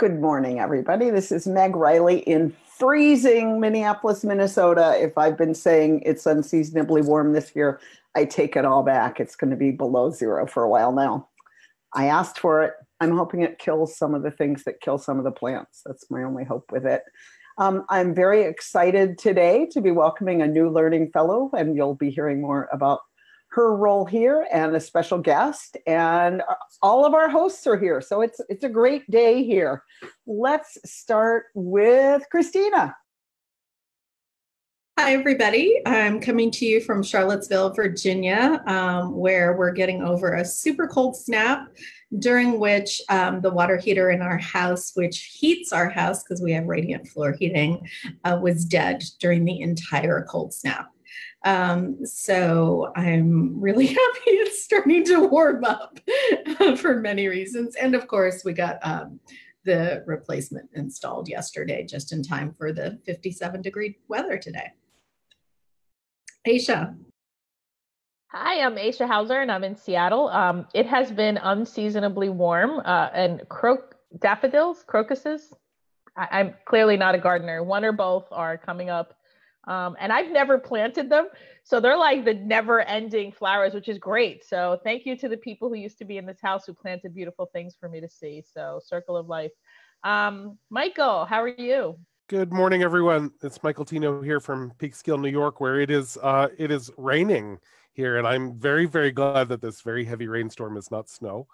Good morning, everybody. This is Meg Riley in freezing Minneapolis, Minnesota. If I've been saying it's unseasonably warm this year, I take it all back. It's going to be below zero for a while now. I asked for it. I'm hoping it kills some of the things that kill some of the plants. That's my only hope with it. Um, I'm very excited today to be welcoming a new learning fellow, and you'll be hearing more about her role here and a special guest and all of our hosts are here so it's it's a great day here let's start with christina Hi, everybody. I'm coming to you from Charlottesville, Virginia, um, where we're getting over a super cold snap, during which um, the water heater in our house, which heats our house because we have radiant floor heating, uh, was dead during the entire cold snap. Um, so I'm really happy it's starting to warm up for many reasons. And of course, we got um, the replacement installed yesterday just in time for the 57 degree weather today. Aisha. Hi, I'm Aisha Hauser and I'm in Seattle. Um, it has been unseasonably warm uh, and cro- daffodils, crocuses. I- I'm clearly not a gardener. One or both are coming up um, and I've never planted them. So they're like the never ending flowers, which is great. So thank you to the people who used to be in this house who planted beautiful things for me to see. So circle of life. Um, Michael, how are you? Good morning, everyone. It's Michael Tino here from Peekskill, New York, where it is uh, it is raining here, and I'm very very glad that this very heavy rainstorm is not snow.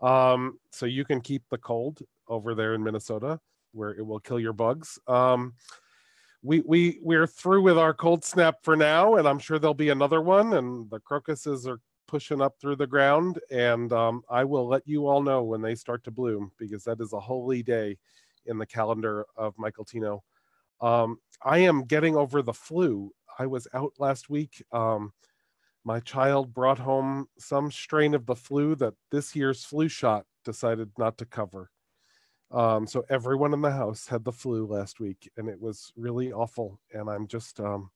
Um, so you can keep the cold over there in Minnesota, where it will kill your bugs. Um, we we we're through with our cold snap for now, and I'm sure there'll be another one. And the crocuses are pushing up through the ground, and um, I will let you all know when they start to bloom because that is a holy day in the calendar of Michael Tino. Um, I am getting over the flu. I was out last week. Um, my child brought home some strain of the flu that this year's flu shot decided not to cover. Um, so everyone in the house had the flu last week, and it was really awful. And I'm just, um,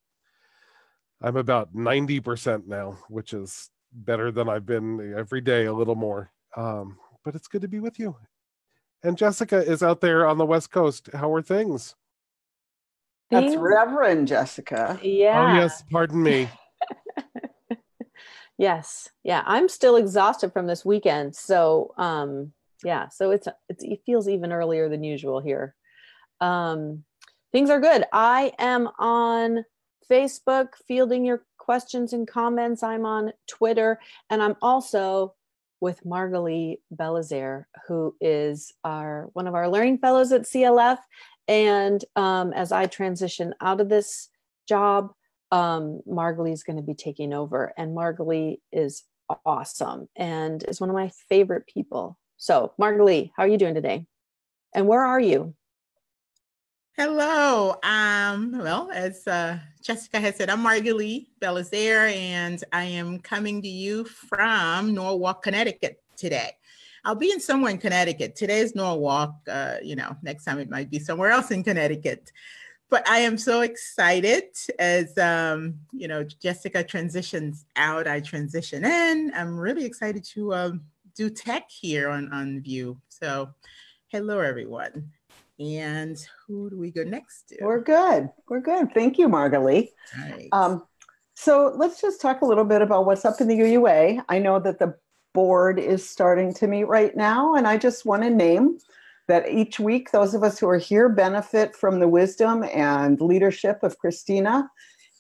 I'm about ninety percent now, which is better than I've been every day, a little more. Um, but it's good to be with you. And Jessica is out there on the West Coast. How are things? That's Reverend Jessica. Yeah. Oh yes, pardon me. yes. Yeah, I'm still exhausted from this weekend. So, um yeah so it's, it's it feels even earlier than usual here. Um things are good. I am on facebook fielding your questions and comments. I'm on twitter and i'm also with margalie belizaire who is our one of our learning fellows at clf and um, as i transition out of this job um, margalie is going to be taking over and margalie is awesome and is one of my favorite people so, Margalie, how are you doing today? And where are you? Hello. Um, well, as uh, Jessica has said, I'm Margalie Belizaire, and I am coming to you from Norwalk, Connecticut today. I'll be in somewhere in Connecticut. Today's Norwalk. Uh, you know, next time it might be somewhere else in Connecticut. But I am so excited as um, you know Jessica transitions out, I transition in. I'm really excited to um, do tech here on, on VUU. So hello, everyone. And who do we go next to? We're good. We're good. Thank you, Margalie. Right. Um, so let's just talk a little bit about what's up in the UUA. I know that the board is starting to meet right now, and I just want to name that each week, those of us who are here benefit from the wisdom and leadership of Christina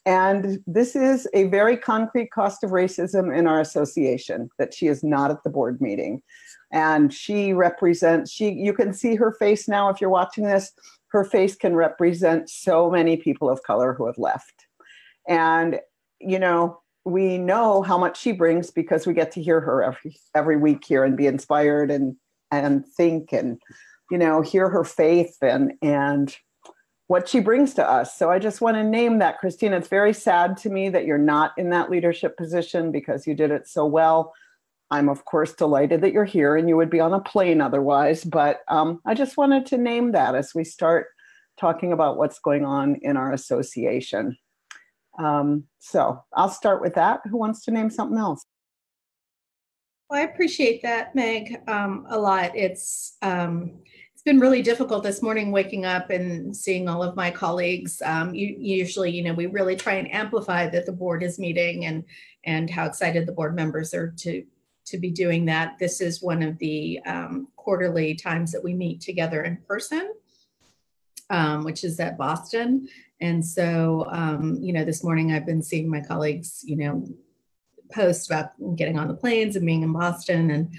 and this is a very concrete cost of racism in our association that she is not at the board meeting. And she represents, she you can see her face now if you're watching this. Her face can represent so many people of color who have left. And, you know, we know how much she brings because we get to hear her every every week here and be inspired and and think and you know hear her faith and and what she brings to us. So I just want to name that, Christina. It's very sad to me that you're not in that leadership position because you did it so well. I'm, of course, delighted that you're here and you would be on a plane otherwise. But um, I just wanted to name that as we start talking about what's going on in our association. Um, so I'll start with that. Who wants to name something else? Well, I appreciate that, Meg, um, a lot. It's um, been really difficult this morning waking up and seeing all of my colleagues. Um, you, usually, you know, we really try and amplify that the board is meeting and and how excited the board members are to to be doing that. This is one of the um, quarterly times that we meet together in person, um, which is at Boston. And so, um, you know, this morning I've been seeing my colleagues, you know, post about getting on the planes and being in Boston and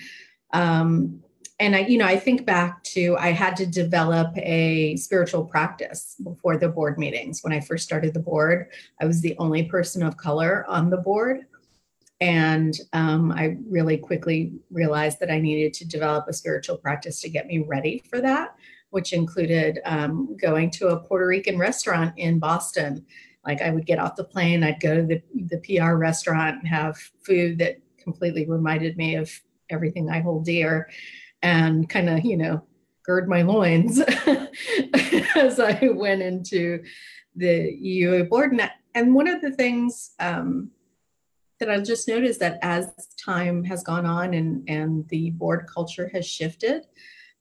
um, and I, you know, I think back to I had to develop a spiritual practice before the board meetings. When I first started the board, I was the only person of color on the board. And um, I really quickly realized that I needed to develop a spiritual practice to get me ready for that, which included um, going to a Puerto Rican restaurant in Boston. Like I would get off the plane, I'd go to the, the PR restaurant and have food that completely reminded me of everything I hold dear and kind of, you know, gird my loins as I went into the UUA board. And, and one of the things um, that I've just noticed that as time has gone on and, and the board culture has shifted,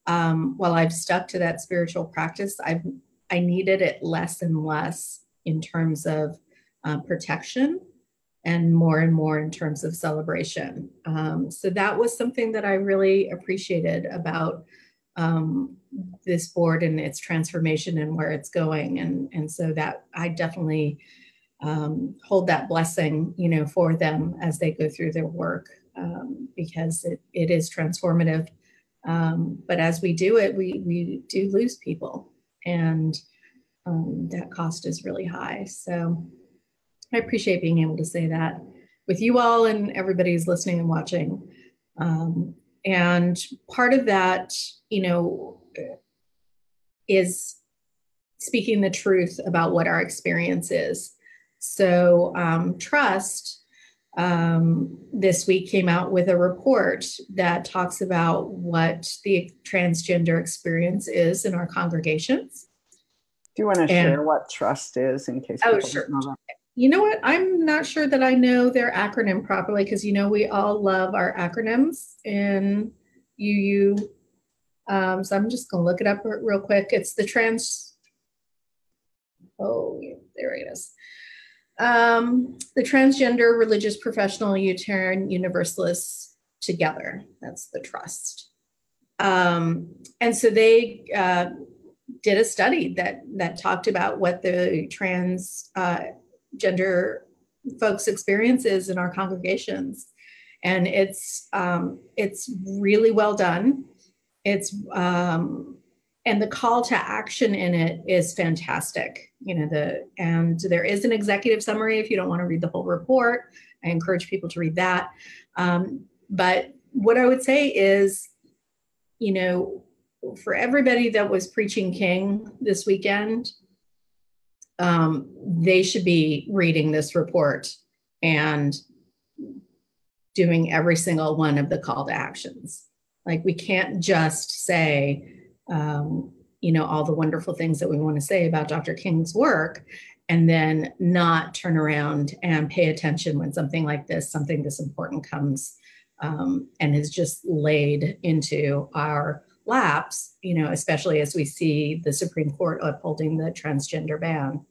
um, while I've stuck to that spiritual practice, I've I needed it less and less in terms of uh, protection and more and more in terms of celebration. Um, so that was something that I really appreciated about um, this board and its transformation and where it's going. And, and so that I definitely um, hold that blessing, you know, for them as they go through their work um, because it, it is transformative. Um, but as we do it, we, we do lose people and um, that cost is really high. So I appreciate being able to say that with you all and everybody who's listening and watching. Um, and part of that, you know, is speaking the truth about what our experience is. So, um, TRUUST um, this week came out with a report that talks about what the transgender experience is in our congregations. Do you want to and, share what TRUUST is in case? Oh, sure. You know what? I'm not sure that I know their acronym properly because you know we all love our acronyms in UU. Um, so I'm just going to look it up real quick. It's the trans. Oh, there it is. Um, the transgender religious professional Unitarian Universalists together. That's the TRUUST. Um, and so they uh, did a study that that talked about what the trans uh, gender folks' experiences in our congregations. And it's um, it's really well done. It's um, and the call to action in it is fantastic. You know the and there is an executive summary if you don't want to read the whole report. I encourage people to read that. Um, but what I would say is, you know, for everybody that was preaching King this weekend, um, they should be reading this report and doing every single one of the call to actions. Like we can't just say, um, you know, all the wonderful things that we want to say about Dr. King's work and then not turn around and pay attention when something like this, something this important comes um, and is just laid into our laps, you know, especially as we see the Supreme Court upholding the transgender ban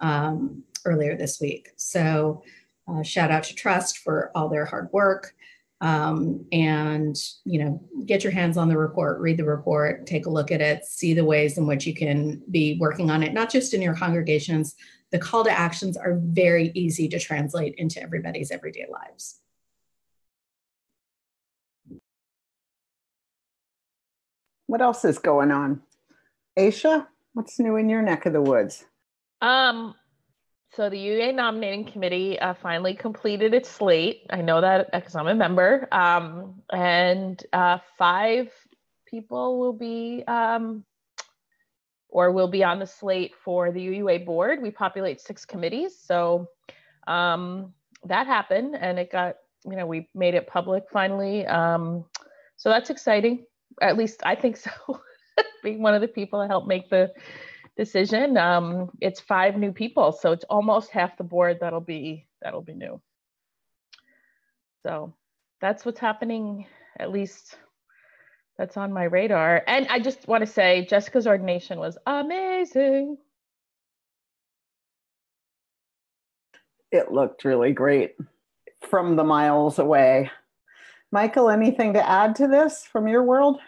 um, earlier this week. So, uh, shout out to TRUUST for all their hard work. Um, and you know, get your hands on the report, read the report, take a look at it, see the ways in which you can be working on it, not just in your congregations. The call to actions are very easy to translate into everybody's everyday lives. What else is going on? Aisha, what's new in your neck of the woods? Um, so the UA nominating committee uh, finally completed its slate. I know that because I'm a member. Um, and uh, five people will be um, or will be on the slate for the UUA board. We populate six committees, so um, that happened, and it got you know we made it public finally. Um, so that's exciting at least I think so. Being one of the people that helped make the decision, um, it's five new people, so it's almost half the board that'll be that'll be new. So that's what's happening, at least that's on my radar. And I just want to say Jessica's ordination was amazing. It looked really great from the miles away. Michael, anything to add to this from your world?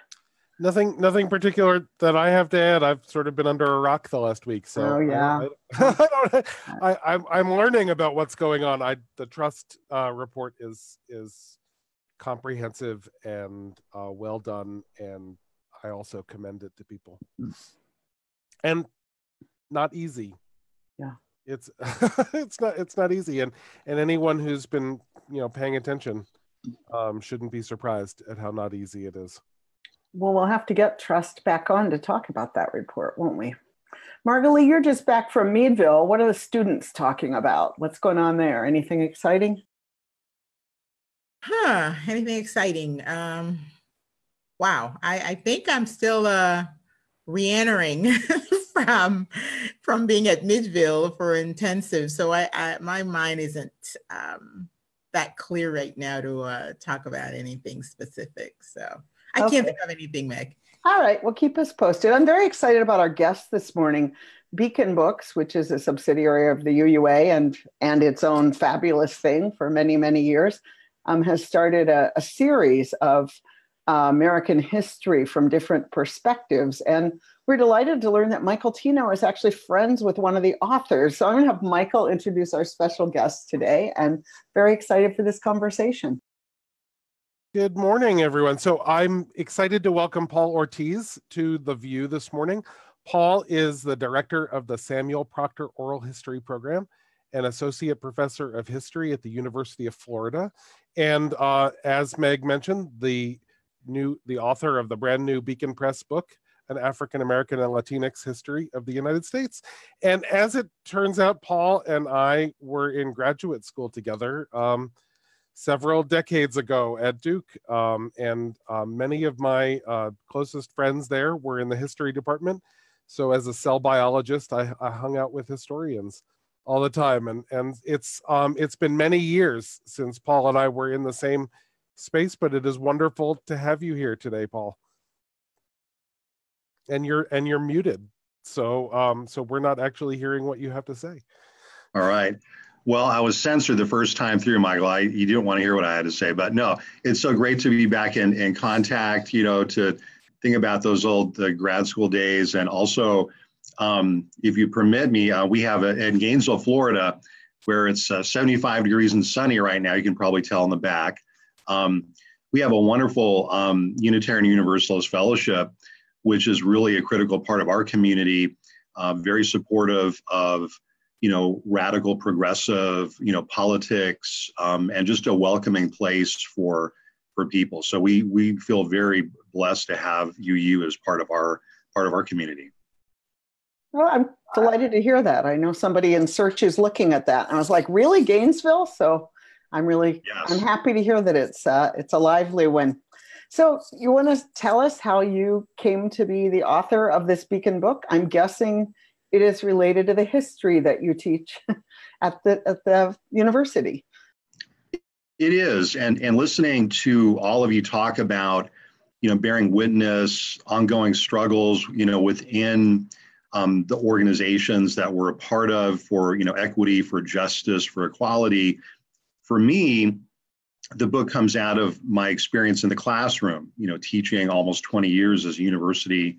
Nothing, nothing particular that I have to add. I've sort of been under a rock the last week, so Oh, yeah. I, am I'm learning about what's going on. I the TRUUST uh, report is is comprehensive and uh, well done, and I also commend it to people. And not easy. Yeah. It's it's not it's not easy, and and anyone who's been you know paying attention um, shouldn't be surprised at how not easy it is. Well, we'll have to get TRUUST back on to talk about that report, won't we? Margalie, you're just back from Meadville. What are the students talking about? What's going on there? Anything exciting? Huh, anything exciting? Um, wow, I, I think I'm still uh, re-entering from from being at Meadville for intensive. So I, I my mind isn't um, that clear right now to uh, talk about anything specific. So I Okay. can't think of anything, Meg. All right, well, keep us posted. I'm very excited about our guest this morning. Beacon Books, which is a subsidiary of the UUA and and its own fabulous thing for many many years, um, has started a, a series of uh, American history from different perspectives, and we're delighted to learn that Michael Tino is actually friends with one of the authors. So I'm going to have Michael introduce our special guest today, and very excited for this conversation. Good morning, everyone. So I'm excited to welcome Paul Ortiz to The VUU this morning. Paul is the director of the Samuel Proctor Oral History Program and associate professor of history at the University of Florida. And uh, as Meg mentioned, the new the author of the brand new Beacon Press book, An African American and Latinx History of the United States. And as it turns out, Paul and I were in graduate school together. Um, several decades ago at Duke. Um, and uh, many of my uh, closest friends there were in the history department. So as a cell biologist, I, I hung out with historians all the time. And, and it's, um, it's been many years since Paul and I were in the same space, but it is wonderful to have you here today, Paul. And you're, and you're muted. So, um, so we're not actually hearing what you have to say. All right. Well, I was censored the first time through, Michael. I, you didn't want to hear what I had to say, but no, it's so great to be back in, in contact, you know, to think about those old uh, grad school days. And also, um, if you permit me, uh, we have a, in Gainesville, Florida, where it's uh, 75 degrees and sunny right now. You can probably tell in the back. Um, we have a wonderful um, Unitarian Universalist Fellowship, which is really a critical part of our community, uh, very supportive of you know, radical progressive, you know, politics, um, and just a welcoming place for for people. So we we feel very blessed to have UU as part of our part of our community. Well, I'm delighted to hear that. I know somebody in search is looking at that. And I was like, really, Gainesville? So I'm really Yes. I'm happy to hear that it's uh, it's a lively one. So you want to tell us how you came to be the author of this Beacon book? I'm guessing it is related to the history that you teach at the at the university. It is, and and listening to all of you talk about, you know, bearing witness, ongoing struggles, you know, within um, the organizations that we're a part of for you know equity, for justice, for equality. For me, the book comes out of my experience in the classroom. You know, teaching almost 20 years as a university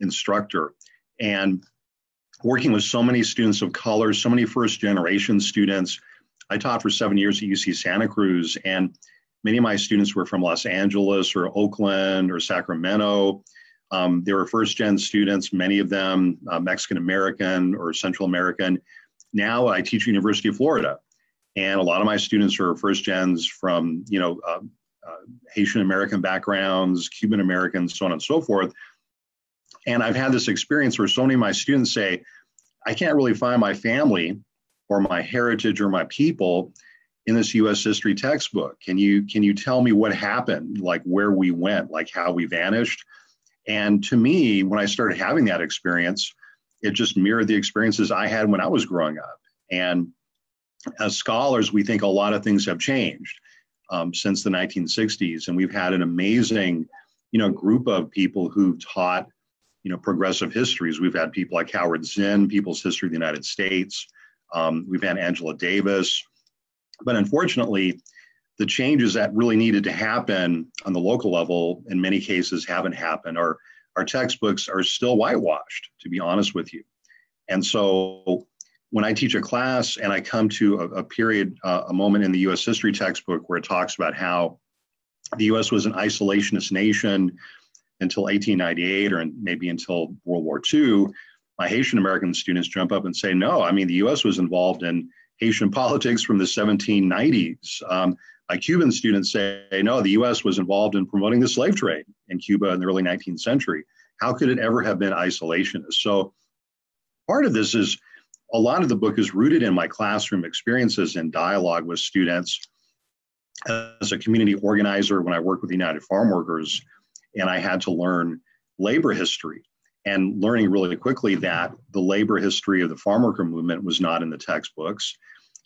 instructor, and working with so many students of color, so many first generation students. I taught for seven years at UC Santa Cruz, and many of my students were from Los Angeles or Oakland or Sacramento. Um, they were first gen students, many of them uh, Mexican American or Central American. Now I teach University of Florida, and a lot of my students are first gens from you know uh, uh, Haitian American backgrounds, Cuban Americans, so on and so forth. And I've had this experience where so many of my students say, I can't really find my family or my heritage or my people in this US history textbook. Can you can you tell me what happened, like where we went, like how we vanished? And to me, when I started having that experience, it just mirrored the experiences I had when I was growing up. And as scholars, we think a lot of things have changed um, since the 1960s, and we've had an amazing you know group of people who've taught you know progressive histories. We've had people like Howard Zinn, People's History of the United States. Um, we've had Angela Davis, but unfortunately, the changes that really needed to happen on the local level in many cases haven't happened. Our our textbooks are still whitewashed, to be honest with you. And so when I teach a class and I come to a, a period, uh, a moment in the US history textbook where it talks about how the US was an isolationist nation until 1898 or maybe until World War II, my Haitian American students jump up and say, no, I mean, the US was involved in Haitian politics from the 1790s. Um, my Cuban students say, no, the US was involved in promoting the slave trade in Cuba in the early 19th century. How could it ever have been isolationist? So part of this is a lot of the book is rooted in my classroom experiences and dialogue with students as a community organizer when I worked with United Farm Workers and I had to learn labor history and learning really quickly that the labor history of the farm worker movement was not in the textbooks.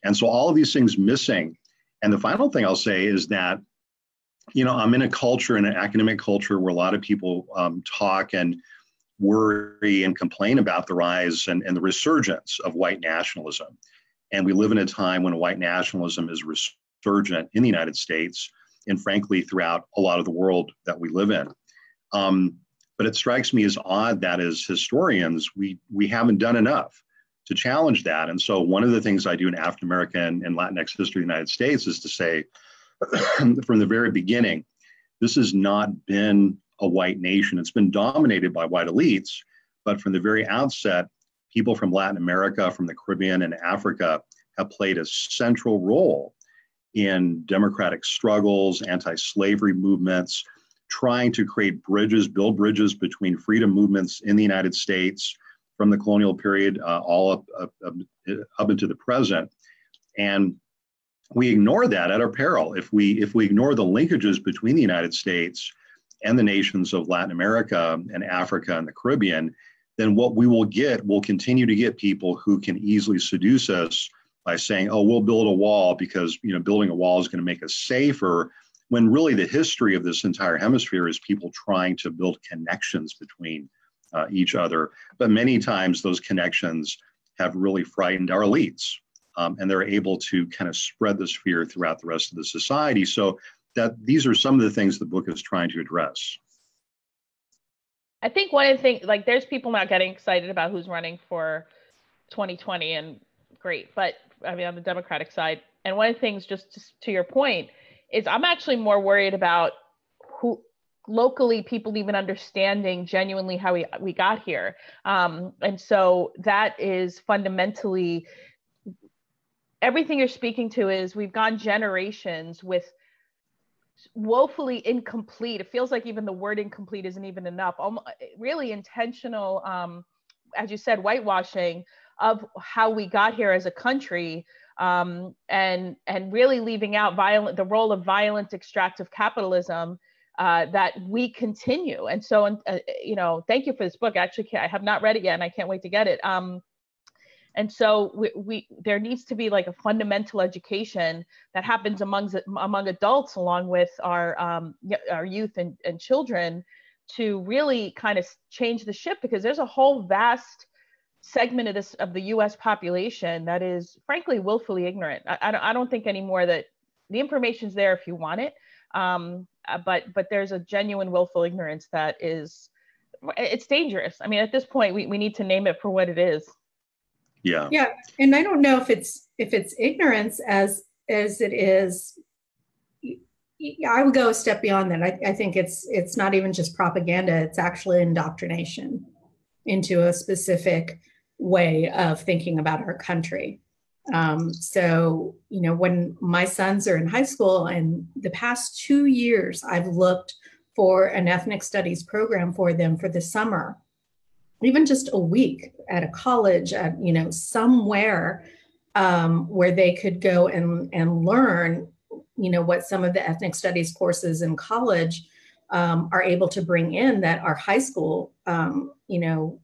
And so all of these things missing. And the final thing I'll say is that, you know, I'm in a culture, in an academic culture where a lot of people um, talk and worry and complain about the rise and, and the resurgence of white nationalism. And we live in a time when white nationalism is resurgent in the United States and frankly throughout a lot of the world that we live in. Um, but it strikes me as odd that as historians, we, we haven't done enough to challenge that. And so one of the things I do in African American and Latinx history of the United States is to say from the very beginning, this has not been a white nation. It's been dominated by white elites, but from the very outset, people from Latin America, from the Caribbean, and Africa have played a central role in democratic struggles, anti slavery movements, trying to create bridges, build bridges between freedom movements in the United States from the colonial period uh, all up, up, up, up into the present. And we ignore that at our peril. If we if we ignore the linkages between the United States and the nations of Latin America and Africa and the Caribbean, then what we will get, we'll continue to get people who can easily seduce us by saying, oh, we'll build a wall because you know building a wall is going to make us safer, when really the history of this entire hemisphere is people trying to build connections between uh, each other. But many times those connections have really frightened our elites. Um, and they're able to kind of spread this fear throughout the rest of the society. So that these are some of the things the book is trying to address. I think one of the things, like, there's people not getting excited about who's running for 2020, and great, but I mean, on the Democratic side. And one of the things, just to, to your point, is I'm actually more worried about who locally people even understanding genuinely how we we got here. Um, and so that is fundamentally everything you're speaking to is we've gone generations with woefully incomplete. It feels like even the word incomplete isn't even enough. Almost, really intentional, um, as you said, whitewashing of how we got here as a country, um, and and really leaving out violent the role of violent extractive capitalism. Uh, that we continue, and so uh, you know, thank you for this book. Actually, I have not read it yet, and I can't wait to get it. Um, and so we, we, there needs to be like a fundamental education that happens among among adults along with our um, our youth and, and children to really kind of change the ship because there's a whole vast segment of this of the US population that is frankly willfully ignorant. I, I, don't, think anymore that the information's there if you want it. Um, uh, but but there's a genuine willful ignorance that is it's dangerous. I mean, at this point, we, we need to name it for what it is yeah. Yeah and i don't know if it's if it's ignorance as as it is i would go a step beyond that. I, I think it's it's not even just propaganda it's actually indoctrination into a specific way of thinking about our country. Um, so you know when my sons are in high school and the past two years i've looked for an ethnic studies program for them for the summer even just a week at a college, at, you know, somewhere um, where they could go and, and learn, you know, what some of the ethnic studies courses in college um, are able to bring in that our high school, um, you know,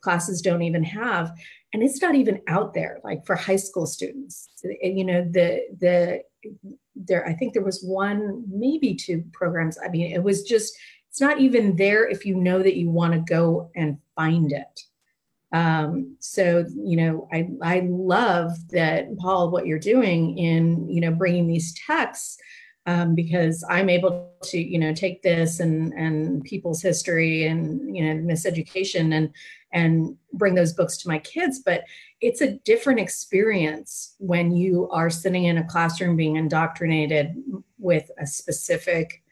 classes don't even have. And it's not even out there, like for high school students. You know, the the there, I think there was one, maybe two programs. I mean, it was just it's not even there if you know that you want to go and find it. Um, so you know, I I love that Paul, what you're doing in you know bringing these texts um, because I'm able to, you know, take this and and people's history and you know miseducation and and bring those books to my kids. But it's a different experience when you are sitting in a classroom being indoctrinated with a specific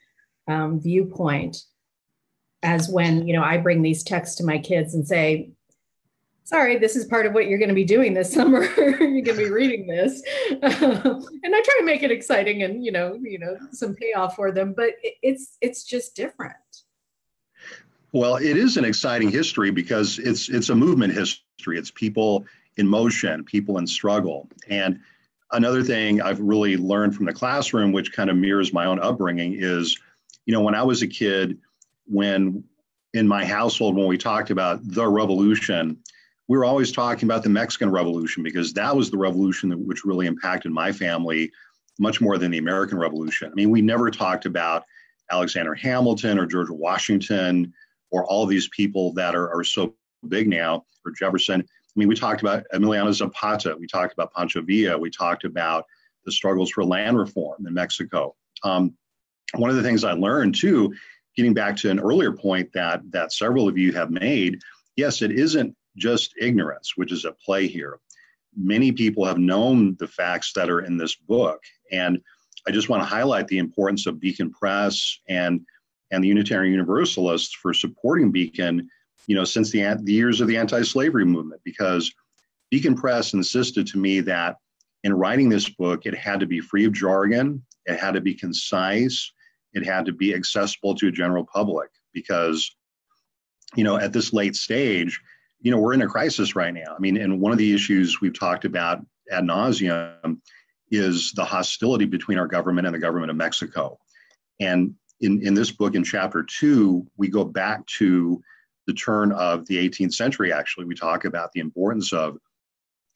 um, viewpoint, as when you know I bring these texts to my kids and say, sorry, this is part of what you're going to be doing this summer. you're going to be reading this, and I try to make it exciting and you know, you know, some payoff for them. But it's it's just different. Well, it is an exciting history because it's it's a movement history. It's people in motion, people in struggle, and another thing I've really learned from the classroom, which kind of mirrors my own upbringing, is, you know, when I was a kid, when in my household when we talked about the revolution we were always talking about the Mexican Revolution because that was the revolution that, which really impacted my family much more than the American Revolution. I mean, we never talked about Alexander Hamilton or George Washington or all these people that are, are so big now, or Jefferson. I mean, we talked about Emiliano Zapata, we talked about Pancho Villa, we talked about the struggles for land reform in Mexico. Um, one of the things I learned too, getting back to an earlier point that that several of you have made, yes, it isn't just ignorance, which is at play here. Many people have known the facts that are in this book. And I just want to highlight the importance of Beacon Press and, and the Unitarian Universalists for supporting Beacon, you know, since the, the years of the anti-slavery movement, because Beacon Press insisted to me that in writing this book, it had to be free of jargon, it had to be concise, it had to be accessible to a general public, because, you know, at this late stage, you know, we're in a crisis right now. I mean, and one of the issues we've talked about ad nauseum is the hostility between our government and the government of Mexico. And in, in this book, in chapter two, we go back to the turn of the 18th century, actually. We talk about the importance of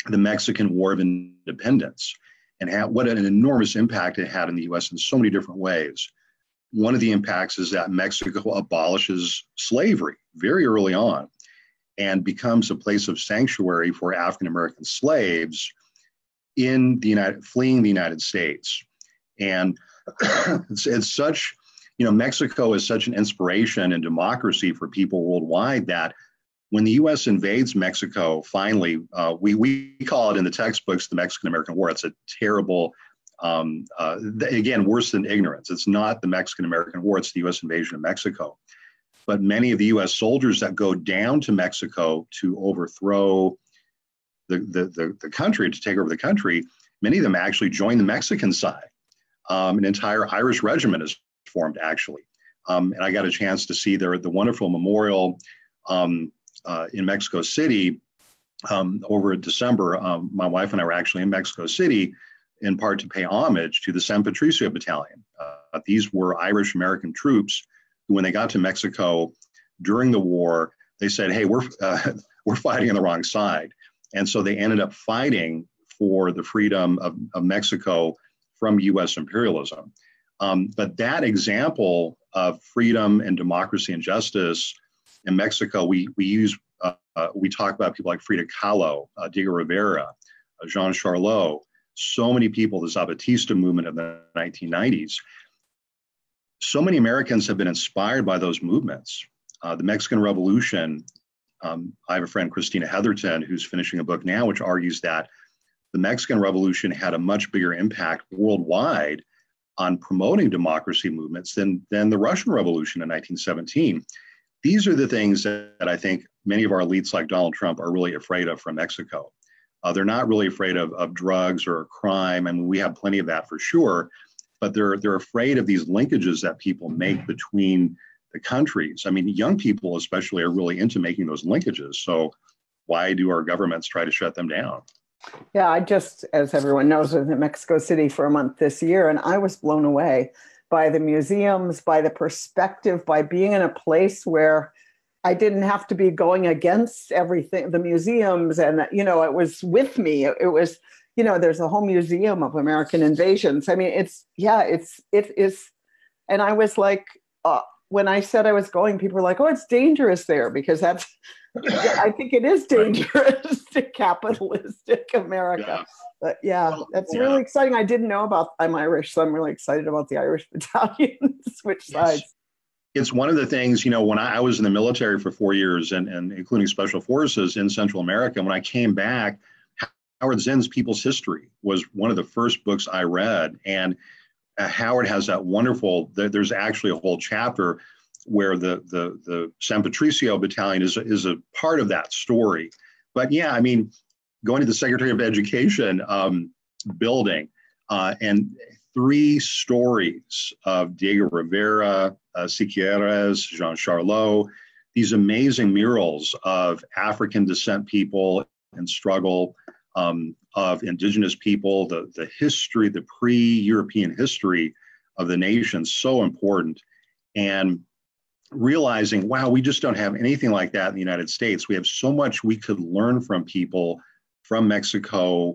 the Mexican War of Independence and how, what an enormous impact it had in the US in so many different ways. One of the impacts is that Mexico abolishes slavery very early on and becomes a place of sanctuary for African American slaves in the United, fleeing the United States. And it's, it's such, you know, Mexico is such an inspiration and democracy for people worldwide that when the U.S. invades Mexico, finally, uh, we, we call it in the textbooks the Mexican American War. It's a terrible, um, uh, again, worse than ignorance. It's not the Mexican American War, it's the U.S. invasion of Mexico but many of the US soldiers that go down to Mexico to overthrow the, the, the, the country, to take over the country, many of them actually join the Mexican side. Um, an entire Irish regiment is formed, actually. Um, and I got a chance to see their, the wonderful memorial um, uh, in Mexico City um, over December. Um, my wife and I were actually in Mexico City in part to pay homage to the San Patricio Battalion. Uh, these were Irish American troops when they got to Mexico during the war, they said, "Hey, we're uh, we're fighting on the wrong side," and so they ended up fighting for the freedom of, of Mexico from U.S. imperialism. Um, but that example of freedom and democracy and justice in Mexico, we we use uh, uh, we talk about people like Frida Kahlo, uh, Diego Rivera, uh, Jean Charlot, so many people, the Zapatista movement of the 1990s so many Americans have been inspired by those movements. Uh, the Mexican Revolution, um, I have a friend, Christina Heatherton, who's finishing a book now, which argues that the Mexican Revolution had a much bigger impact worldwide on promoting democracy movements than, than the Russian Revolution in 1917. These are the things that, that I think many of our elites, like Donald Trump, are really afraid of from Mexico. Uh, they're not really afraid of, of drugs or crime. I mean, we have plenty of that for sure but they're they're afraid of these linkages that people make between the countries. I mean, young people especially are really into making those linkages. So why do our governments try to shut them down? Yeah, I just, as everyone knows, was in Mexico City for a month this year, and I was blown away by the museums, by the perspective, by being in a place where I didn't have to be going against everything, the museums, and you know, it was with me. It, it was you know there's a whole museum of american invasions i mean it's yeah it's it is and i was like uh, when I said I was going, people were like, "Oh, it's dangerous there," because that's. I think it is dangerous to capitalistic America. Yeah. But yeah, well, that's yeah. really exciting. I didn't know about. I'm Irish, so I'm really excited about the Irish battalion. Switch sides. It's one of the things, you know, when I, I was in the military for four years and, and including special forces in Central America, when I came back, Howard Zinn's People's History was one of the first books I read. And uh, Howard has that wonderful, there's actually a whole chapter where the, the, the San Patricio Battalion is, is a part of that story. But yeah, I mean, going to the Secretary of Education um, building uh, and three stories of Diego Rivera, uh, Jean Charlot, these amazing murals of African descent people and struggle um, of indigenous people, the, the history, the pre European history of the nation, so important. And realizing, wow, we just don't have anything like that in the United States. We have so much we could learn from people from Mexico,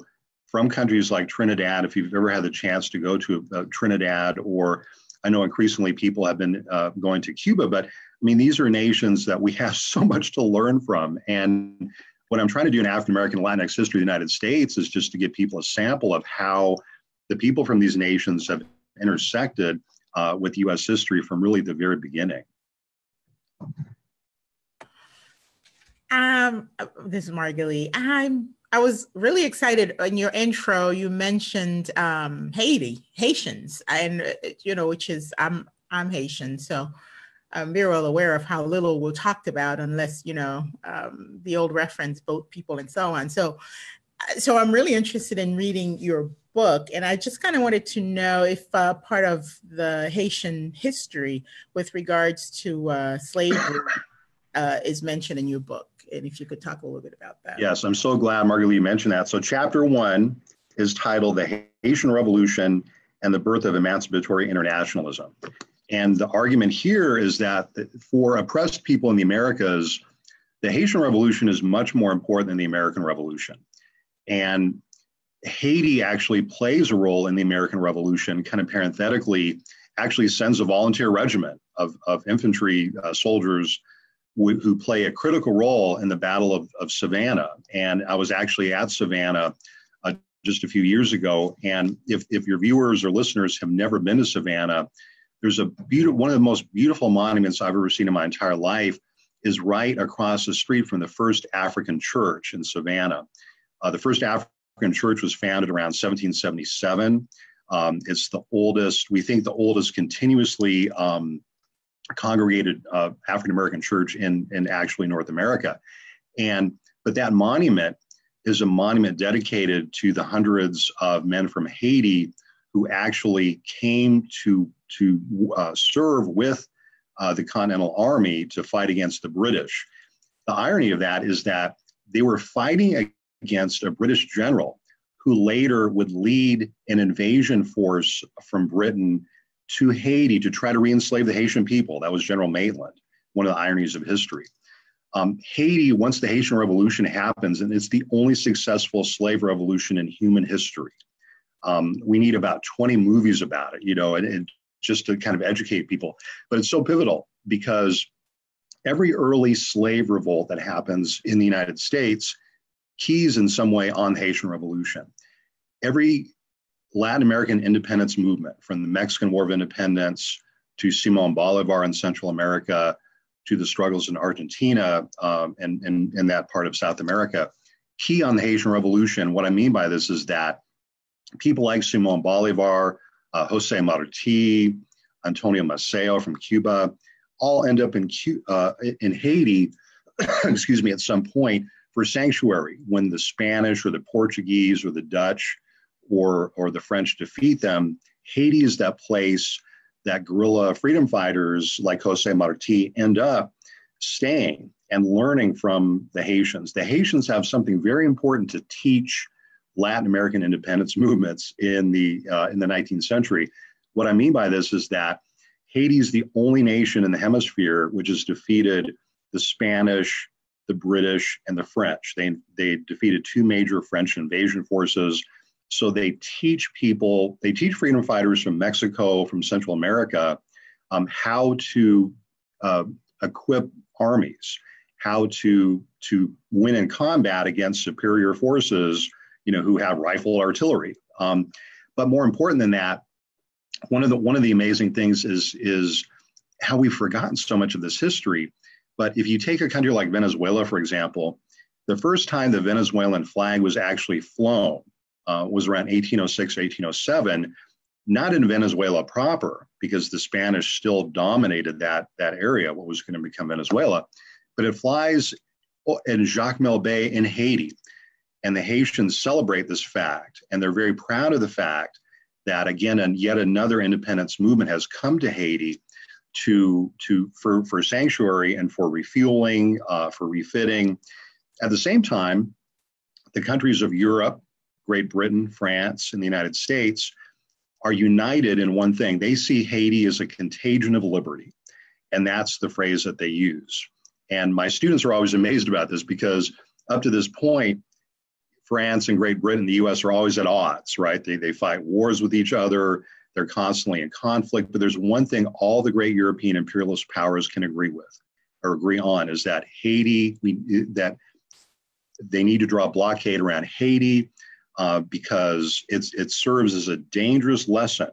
from countries like Trinidad. If you've ever had the chance to go to uh, Trinidad, or I know increasingly people have been uh, going to Cuba, but I mean, these are nations that we have so much to learn from. And what I'm trying to do in African American Latinx history of the United States is just to give people a sample of how the people from these nations have intersected uh, with U.S. history from really the very beginning. Um, this is Margalie. I'm I was really excited in your intro. You mentioned um, Haiti, Haitians, and uh, you know, which is I'm I'm Haitian, so I'm very well aware of how little we're talked about, unless you know um, the old reference, boat people, and so on. So, uh, so I'm really interested in reading your book, and I just kind of wanted to know if uh, part of the Haitian history with regards to uh, slavery uh, is mentioned in your book and if you could talk a little bit about that. Yes, I'm so glad, you mentioned that. So, chapter one is titled The Haitian Revolution and the Birth of Emancipatory Internationalism. And the argument here is that for oppressed people in the Americas, the Haitian Revolution is much more important than the American Revolution. And Haiti actually plays a role in the American Revolution, kind of parenthetically, actually sends a volunteer regiment of, of infantry uh, soldiers who play a critical role in the Battle of, of Savannah. And I was actually at Savannah uh, just a few years ago. And if, if your viewers or listeners have never been to Savannah, there's a beautiful, one of the most beautiful monuments I've ever seen in my entire life is right across the street from the first African church in Savannah. Uh, the first African church was founded around 1777. Um, it's the oldest, we think the oldest continuously um, congregated uh, African American church in, in actually North America. And but that monument is a monument dedicated to the hundreds of men from Haiti who actually came to to uh, serve with uh, the Continental Army to fight against the British. The irony of that is that they were fighting against a British general who later would lead an invasion force from Britain to Haiti to try to re enslave the Haitian people. That was General Maitland, one of the ironies of history. Um, Haiti, once the Haitian Revolution happens, and it's the only successful slave revolution in human history. Um, we need about 20 movies about it, you know, and, and just to kind of educate people. But it's so pivotal because every early slave revolt that happens in the United States keys in some way on the Haitian Revolution. Every Latin American independence movement, from the Mexican War of Independence to Simon Bolivar in Central America to the struggles in Argentina um, and, and that part of South America. Key on the Haitian Revolution, what I mean by this is that people like Simon Bolivar, uh, Jose Marti, Antonio Maceo from Cuba, all end up in, uh, in Haiti, excuse me, at some point for sanctuary when the Spanish or the Portuguese or the Dutch or, or the French defeat them, Haiti is that place that guerrilla freedom fighters like Jose Marti end up staying and learning from the Haitians. The Haitians have something very important to teach Latin American independence movements in the uh, in the 19th century. What I mean by this is that Haiti is the only nation in the hemisphere which has defeated the Spanish, the British, and the French. They they defeated two major French invasion forces so they teach people, they teach freedom fighters from Mexico, from Central America, um, how to uh, equip armies, how to to win in combat against superior forces, you know, who have rifle artillery. Um, but more important than that, one of the one of the amazing things is is how we've forgotten so much of this history. But if you take a country like Venezuela, for example, the first time the Venezuelan flag was actually flown uh, was around 1806 1807 not in Venezuela proper, because the Spanish still dominated that, that area, what was going to become Venezuela, but it flies in Jacmel Bay in Haiti. And the Haitians celebrate this fact, and they're very proud of the fact that, again, and yet another independence movement has come to Haiti to, to for, for sanctuary and for refueling, uh, for refitting. At the same time, the countries of Europe, Great Britain, France, and the United States are united in one thing. They see Haiti as a contagion of liberty. And that's the phrase that they use. And my students are always amazed about this because up to this point, France and Great Britain, the US are always at odds, right? They, they fight wars with each other, they're constantly in conflict. But there's one thing all the great European imperialist powers can agree with or agree on is that Haiti, we, that they need to draw a blockade around Haiti uh, because it serves as a dangerous lesson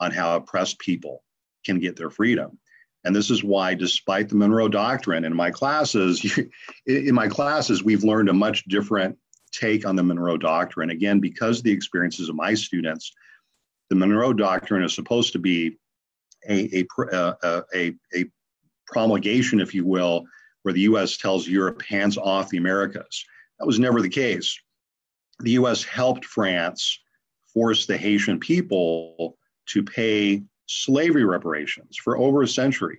on how oppressed people can get their freedom. And this is why, despite the Monroe Doctrine, in my classes, in my classes, we've learned a much different take on the Monroe Doctrine. Again, because of the experiences of my students, the Monroe Doctrine is supposed to be a, a, uh, a, a promulgation, if you will, where the U.S. tells Europe hands off the Americas. That was never the case the US helped France force the Haitian people to pay slavery reparations for over a century.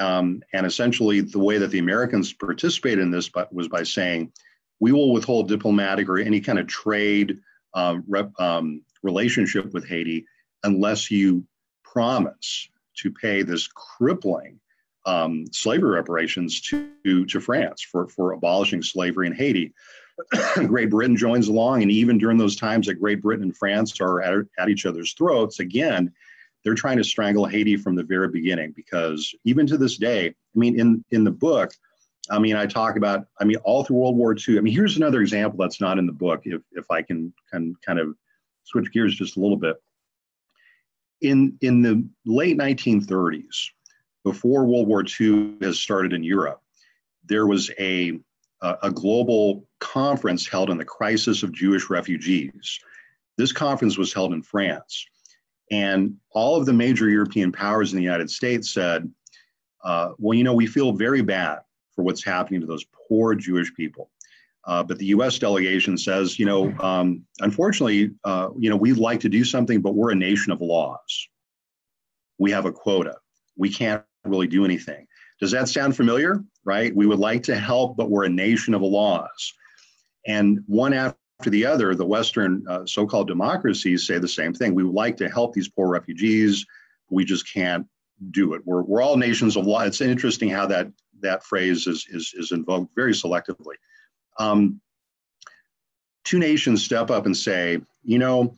Um, and essentially, the way that the Americans participated in this was by saying, we will withhold diplomatic or any kind of trade um, rep, um, relationship with Haiti unless you promise to pay this crippling um, slavery reparations to, to France for, for abolishing slavery in Haiti. Great Britain joins along, and even during those times that Great Britain and France are at, at each other's throats, again, they're trying to strangle Haiti from the very beginning because even to this day, I mean, in in the book, I mean, I talk about, I mean, all through World War II. I mean, here's another example that's not in the book. If if I can can kind of switch gears just a little bit. In in the late 1930s, before World War II has started in Europe, there was a a global conference held on the crisis of Jewish refugees. This conference was held in France. And all of the major European powers in the United States said, uh, well, you know, we feel very bad for what's happening to those poor Jewish people. Uh, but the U.S. delegation says, you know, um, unfortunately, uh, you know, we'd like to do something, but we're a nation of laws. We have a quota. We can't really do anything. Does that sound familiar? Right? We would like to help, but we're a nation of laws. And one after the other, the Western uh, so called democracies say the same thing. We would like to help these poor refugees, we just can't do it. We're, we're all nations of law. It's interesting how that, that phrase is, is, is invoked very selectively. Um, two nations step up and say, you know,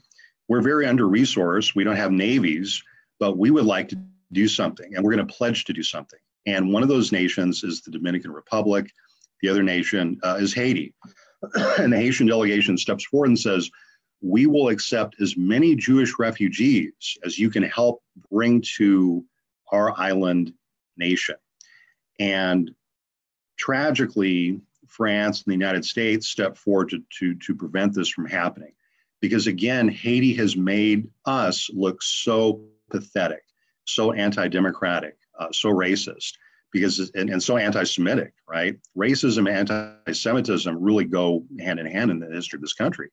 we're very under resourced, we don't have navies, but we would like to do something and we're going to pledge to do something. And one of those nations is the Dominican Republic. The other nation uh, is Haiti. and the Haitian delegation steps forward and says, We will accept as many Jewish refugees as you can help bring to our island nation. And tragically, France and the United States step forward to, to, to prevent this from happening. Because again, Haiti has made us look so pathetic, so anti democratic, uh, so racist because and, and so anti-Semitic, right? Racism, anti-Semitism really go hand in hand in the history of this country.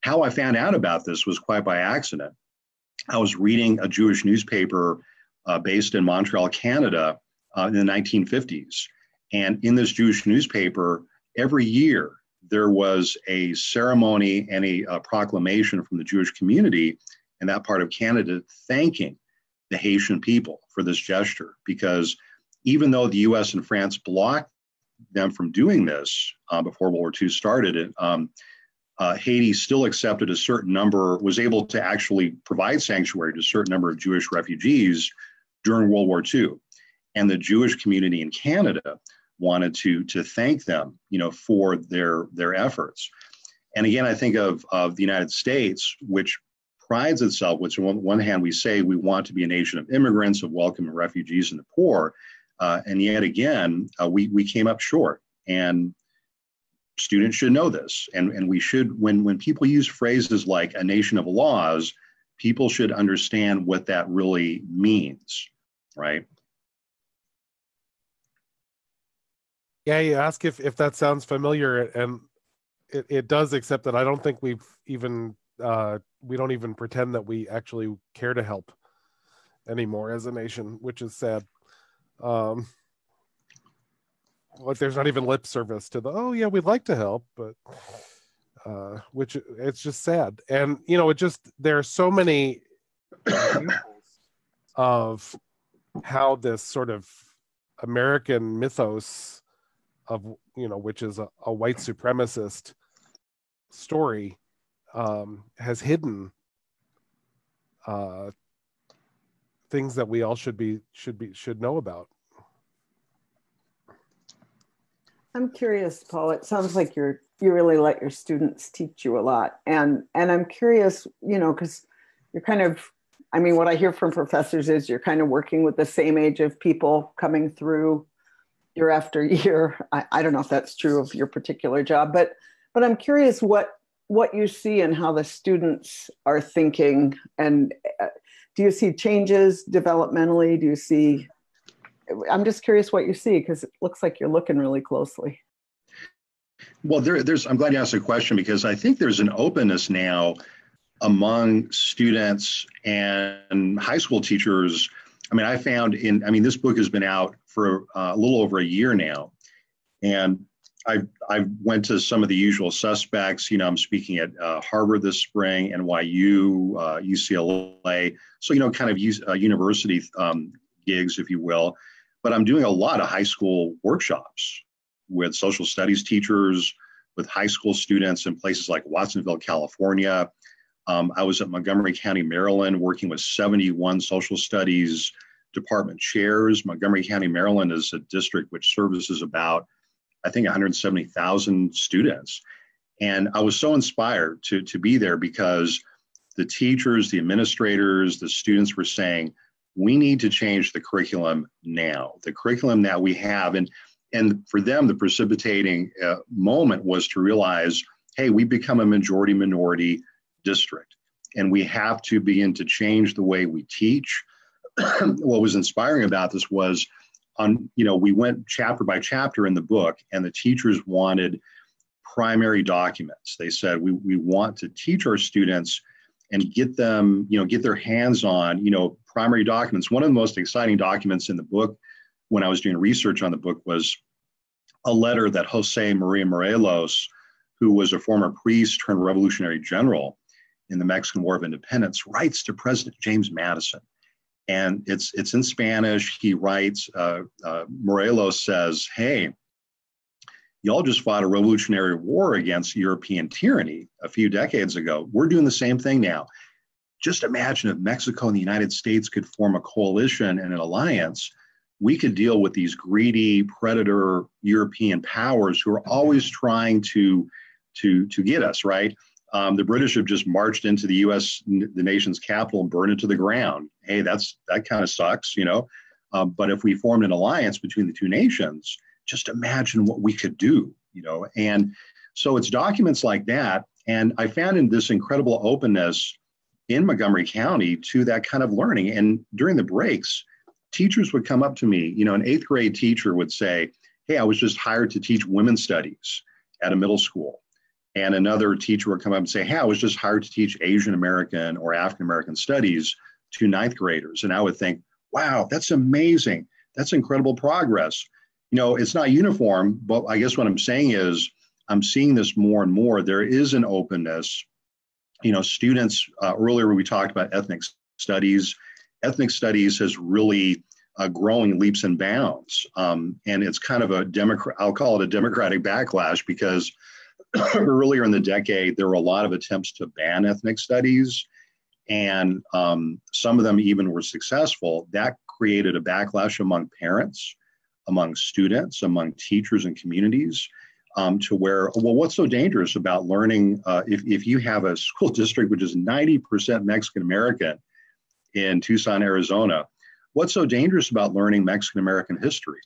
How I found out about this was quite by accident. I was reading a Jewish newspaper uh, based in Montreal, Canada, uh, in the 1950s, and in this Jewish newspaper, every year there was a ceremony and a, a proclamation from the Jewish community in that part of Canada thanking the Haitian people for this gesture because even though the US and France blocked them from doing this uh, before World War II started, um, uh, Haiti still accepted a certain number, was able to actually provide sanctuary to a certain number of Jewish refugees during World War II. and the Jewish community in Canada wanted to to thank them, you know, for their their efforts. And again, I think of of the United States, which prides itself, which on one hand we say we want to be a nation of immigrants, of welcoming refugees and the poor, uh, and yet again uh, we we came up short. And students should know this, and and we should when when people use phrases like a nation of laws, people should understand what that really means, right? Yeah, you ask if if that sounds familiar, and it, it does, except that I don't think we've even uh, we don't even pretend that we actually care to help anymore as a nation, which is sad. Um, like there's not even lip service to the oh yeah we'd like to help, but uh, which it's just sad. And you know it just there are so many of how this sort of American mythos of you know which is a, a white supremacist story um, has hidden uh, things that we all should be should be should know about. I'm curious, Paul. It sounds like you're you really let your students teach you a lot, and and I'm curious, you know, because you're kind of, I mean, what I hear from professors is you're kind of working with the same age of people coming through year after year. I, I don't know if that's true of your particular job, but but I'm curious what what you see and how the students are thinking. And uh, do you see changes developmentally? Do you see i'm just curious what you see because it looks like you're looking really closely. Well there, there's i'm glad you asked the question because i think there's an openness now among students and high school teachers. I mean i found in i mean this book has been out for uh, a little over a year now. And I I went to some of the usual suspects. You know, I'm speaking at uh, Harvard this spring, NYU, uh, UCLA. So you know, kind of use, uh, university um, gigs, if you will. But I'm doing a lot of high school workshops with social studies teachers, with high school students in places like Watsonville, California. Um, I was at Montgomery County, Maryland, working with 71 social studies department chairs. Montgomery County, Maryland is a district which services about I think 170,000 students. And I was so inspired to, to be there because the teachers, the administrators, the students were saying, we need to change the curriculum now. The curriculum that we have, and and for them, the precipitating uh, moment was to realize, hey, we become a majority minority district, and we have to begin to change the way we teach. what was inspiring about this was on you know we went chapter by chapter in the book and the teachers wanted primary documents. They said we, we want to teach our students and get them you know get their hands on you know primary documents. One of the most exciting documents in the book when i was doing research on the book was a letter that jose maria morelos who was a former priest turned revolutionary general in the mexican war of independence writes to president james madison and it's it's in Spanish. He writes, uh, uh, Morelos says, "Hey, y'all just fought a revolutionary war against European tyranny a few decades ago. We're doing the same thing now. Just imagine if Mexico and the United States could form a coalition and an alliance." We could deal with these greedy predator European powers who are always trying to to to get us right um, the British have just marched into the U.S. the nation's capital and burned it to the ground. Hey, that's that kind of sucks, you know. Um, but if we formed an alliance between the two nations, just imagine what we could do, you know. And so it's documents like that. And I found in this incredible openness in Montgomery County to that kind of learning. And during the breaks, teachers would come up to me. You know, an eighth grade teacher would say, "Hey, I was just hired to teach women's studies at a middle school." And another teacher would come up and say, Hey, I was just hired to teach Asian American or African American studies to ninth graders. And I would think, wow, that's amazing. That's incredible progress. You know, it's not uniform, but I guess what I'm saying is I'm seeing this more and more. There is an openness. You know, students, uh, earlier we talked about ethnic studies. Ethnic studies has really uh, growing leaps and bounds. Um, and it's kind of a democrat, I'll call it a democratic backlash because earlier in the decade, there were a lot of attempts to ban ethnic studies, and um, some of them even were successful. That created a backlash among parents, among students, among teachers and communities. Um, to where, well, what's so dangerous about learning? Uh, if, if you have a school district which is 90% Mexican American in Tucson, Arizona, what's so dangerous about learning Mexican American history?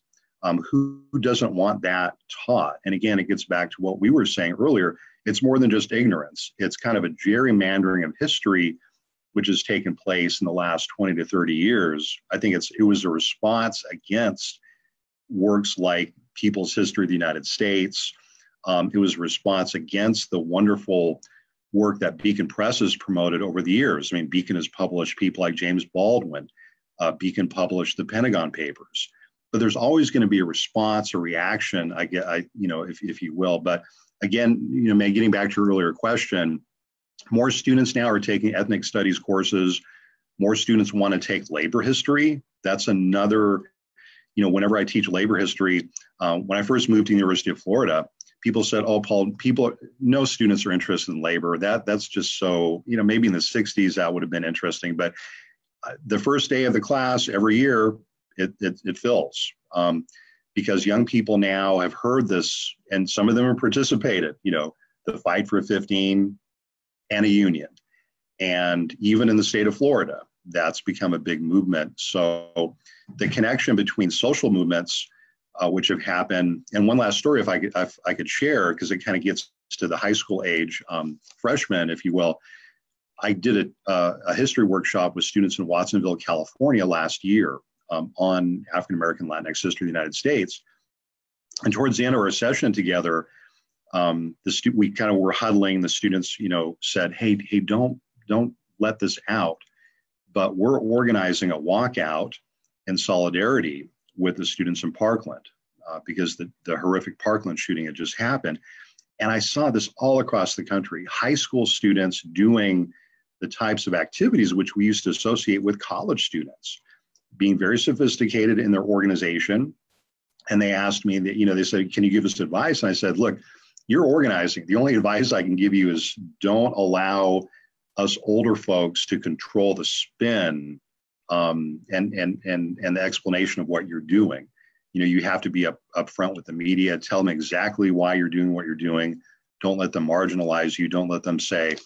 Um, who, doesn't want that taught? And again, it gets back to what we were saying earlier. It's more than just ignorance. It's kind of a gerrymandering of history, which has taken place in the last 20 to 30 years. I think it's it was a response against works like People's History of the United States. Um, it was a response against the wonderful work that Beacon Press has promoted over the years. I mean, Beacon has published people like James Baldwin. Uh, Beacon published the Pentagon Papers but there's always going to be a response or reaction i get i you know if, if you will. But again you know may getting back to your earlier question more students now are taking ethnic studies courses. More students want to take labor history. That's another you know whenever i teach labor history um, when i first moved to the university of florida people said oh paul people no students are interested in labor. That that's just so you know maybe in the 60s that would have been interesting but uh, the first day of the class every year it, it, it fills um, because young people now have heard this and some of them have participated, you know, the fight for 15 and a union. And even in the state of Florida, that's become a big movement. So the connection between social movements, uh, which have happened, and one last story, if I could, if I could share, because it kind of gets to the high school age um, freshmen, if you will. I did a, uh, a history workshop with students in Watsonville, California last year, um, on African American Latinx history of the United States. And towards the end of our session together, um, the stu- we kind of were huddling. The students, you know, said, "Hey, hey, don't don't let this out." But we're organizing a walkout in solidarity with the students in Parkland uh, because the, the horrific Parkland shooting had just happened. And I saw this all across the country high school students doing the types of activities which we used to associate with college students being very sophisticated in their organization. And they asked me that, you know, they said, Can you give us advice? And I said, Look, you're organizing. The only advice I can give you is don't allow us older folks to control the spin um, and, and, and, and the explanation of what you're doing. You know, you have to be up, upfront with the media, tell them exactly why you're doing what you're doing. Don't let them marginalize you. Don't let them say,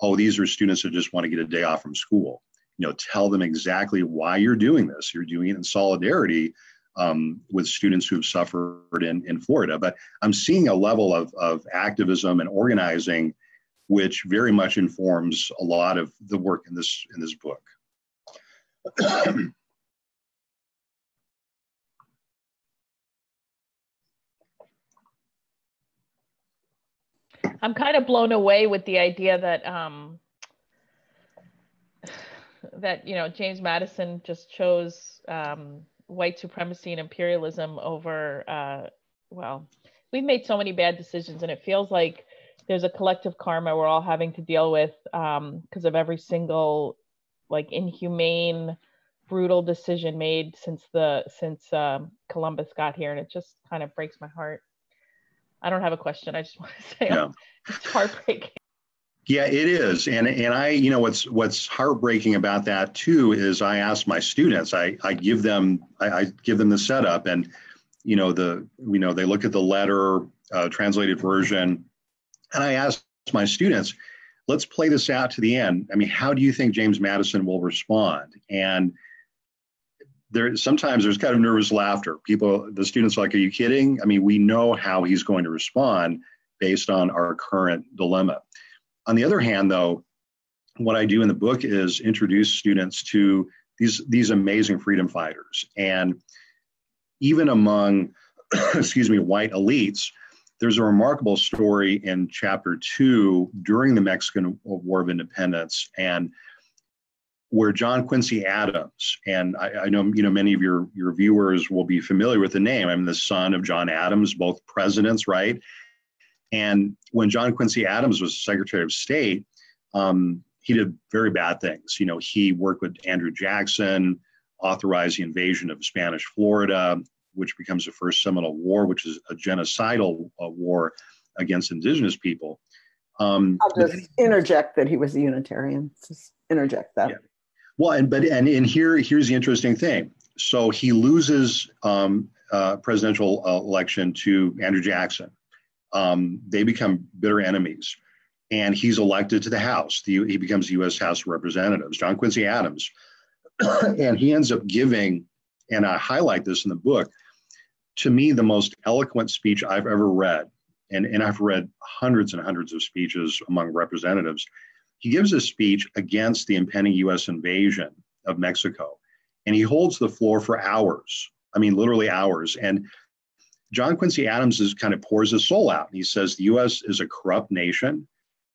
oh, these are students that just want to get a day off from school you know tell them exactly why you're doing this. You're doing it in solidarity um, with students who have suffered in, in florida. But i'm seeing a level of, of activism and organizing which very much informs a lot of the work in this in this book. I'm kind of blown away with the idea that um, that you know James Madison just chose um, white supremacy and imperialism over. Uh, well, we've made so many bad decisions, and it feels like there's a collective karma we're all having to deal with because um, of every single like inhumane, brutal decision made since the since um, Columbus got here, and it just kind of breaks my heart. I don't have a question. I just want to say yeah. it's heartbreaking. Yeah, it is, and and I, you know, what's what's heartbreaking about that too is I ask my students, I I give them I, I give them the setup, and you know the you know they look at the letter uh, translated version, and I ask my students, let's play this out to the end. I mean, how do you think James Madison will respond? And there sometimes there's kind of nervous laughter. People, the students, are like, are you kidding? I mean, we know how he's going to respond based on our current dilemma. On the other hand, though, what I do in the book is introduce students to these these amazing freedom fighters, and even among, excuse me, white elites, there's a remarkable story in chapter two during the Mexican War of Independence, and where John Quincy Adams, and I, I, know you know many of your your viewers will be familiar with the name. I'm the son of John Adams, both presidents, right? And when John Quincy Adams was Secretary of State, um, he did very bad things. You know, he worked with Andrew Jackson, authorized the invasion of Spanish Florida, which becomes the first Seminole War, which is a genocidal uh, war against indigenous people. Um, I'll just interject that he was a Unitarian. Just interject that. Yeah. Well, and but and and here here's the interesting thing. so he loses um, uh, presidential election to Andrew Jackson. Um, they become bitter enemies, and he's elected to the House. The, he becomes the U.S. House of Representatives. John Quincy Adams, and he ends up giving, and I highlight this in the book, to me the most eloquent speech I've ever read, and, and I've read hundreds and hundreds of speeches among representatives. He gives a speech against the impending U.S. invasion of Mexico, and he holds the floor for hours. I mean, literally hours. And John Quincy Adams is kind of pours his soul out. He says the U.S. is a corrupt nation.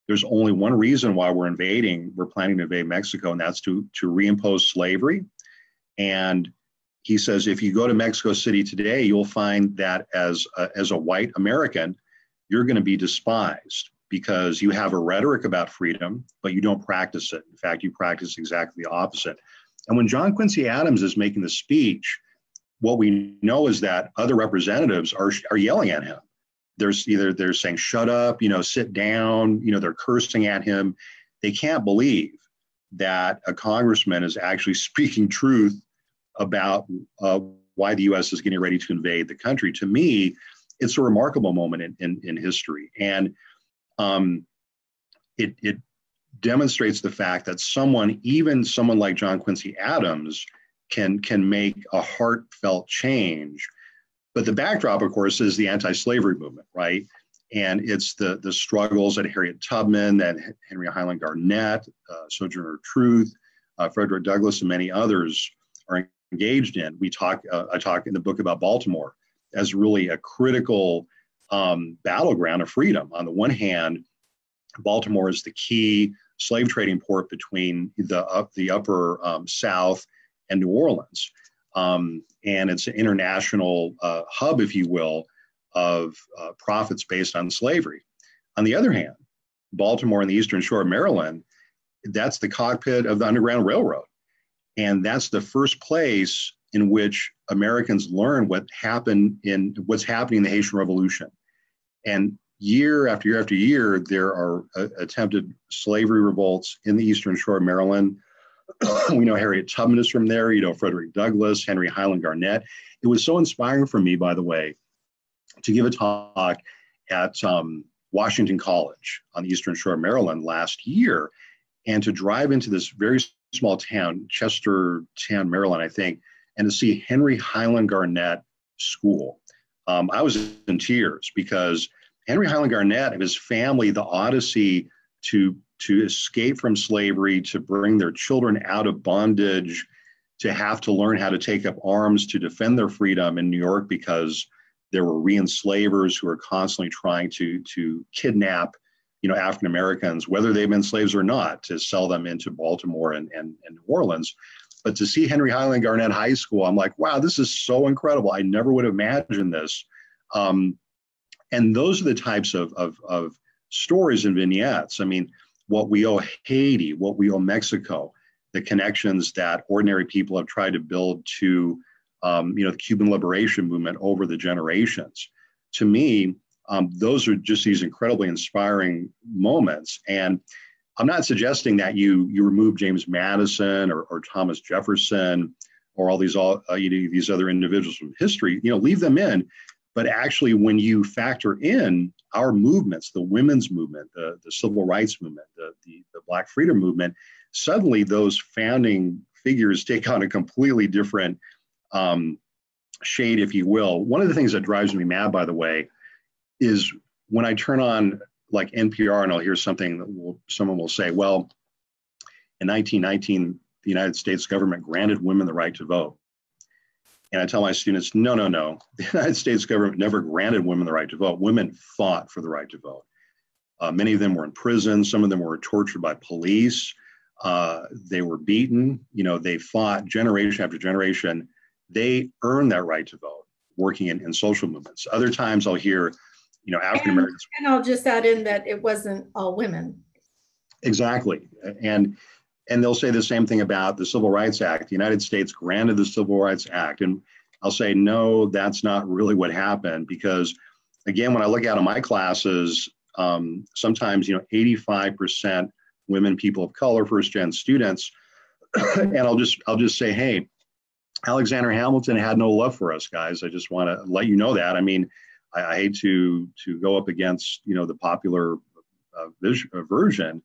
There's only one reason why we're invading. We're planning to invade Mexico, and that's to to reimpose slavery. And he says if you go to Mexico City today, you'll find that as a, as a white American, you're going to be despised because you have a rhetoric about freedom, but you don't practice it. In fact, you practice exactly the opposite. And when John Quincy Adams is making the speech, what we know is that other representatives are, are yelling at him. There's either they're saying, shut up, you know, sit down, you know, they're cursing at him. They can't believe that a congressman is actually speaking truth about uh, why the US is getting ready to invade the country. To me, it's a remarkable moment in, in, in history. And um, it, it demonstrates the fact that someone, even someone like John Quincy Adams, can, can make a heartfelt change. But the backdrop, of course, is the anti-slavery movement, right? And it's the, the struggles that Harriet Tubman, that Henry Highland Garnet, uh, Sojourner Truth, uh, Frederick Douglass, and many others are engaged in. We talk, uh, I talk in the book about Baltimore as really a critical um, battleground of freedom. On the one hand, Baltimore is the key slave trading port between the up the upper um, South and New Orleans, um, and it's an international uh, hub, if you will, of uh, profits based on slavery. On the other hand, Baltimore and the Eastern Shore of Maryland, that's the cockpit of the Underground Railroad, and that's the first place in which Americans learn what happened in what's happening in the Haitian Revolution. And year after year after year, there are uh, attempted slavery revolts in the Eastern Shore of Maryland. we know Harriet Tubman is from there, you know, Frederick Douglass, Henry Highland Garnet. It was so inspiring for me, by the way, to give a talk at um, Washington College on the Eastern Shore of Maryland last year and to drive into this very small town, Chestertown, Maryland, I think, and to see Henry Highland Garnet School. Um, I was in tears because Henry Highland Garnett and his family, the odyssey to to escape from slavery, to bring their children out of bondage, to have to learn how to take up arms to defend their freedom in New York because there were re-enslavers who were constantly trying to to kidnap you know African Americans, whether they've been slaves or not, to sell them into Baltimore and, and, and New Orleans. But to see Henry Highland Garnet High School, I'm like, wow, this is so incredible. I never would have imagined this. Um, and those are the types of, of, of stories and vignettes. I mean, what we owe Haiti, what we owe Mexico, the connections that ordinary people have tried to build to, um, you know, the Cuban liberation movement over the generations. To me, um, those are just these incredibly inspiring moments. And I'm not suggesting that you you remove James Madison or, or Thomas Jefferson or all these all uh, you know, these other individuals from history. You know, leave them in. But actually, when you factor in our movements, the women's movement, the, the civil rights movement, the, the, the Black freedom movement, suddenly those founding figures take on a completely different um, shade, if you will. One of the things that drives me mad, by the way, is when I turn on like NPR and I'll hear something that will, someone will say, well, in 1919, the United States government granted women the right to vote. And I tell my students, no, no, no. The United States government never granted women the right to vote. Women fought for the right to vote. Uh, many of them were in prison. Some of them were tortured by police. Uh, they were beaten. You know, they fought generation after generation. They earned that right to vote working in, in social movements. Other times I'll hear, you know, African Americans. And, and I'll just add in that it wasn't all women. Exactly. And and they'll say the same thing about the Civil Rights Act. The United States granted the Civil Rights Act. And I'll say, no, that's not really what happened because, again, when I look out of my classes, um, sometimes, you know, 85% women, people of color, first gen students, and I'll just, I'll just say, hey, Alexander Hamilton had no love for us guys. I just want to let you know that. I mean, I, I hate to to go up against you know the popular uh, vis- uh, version,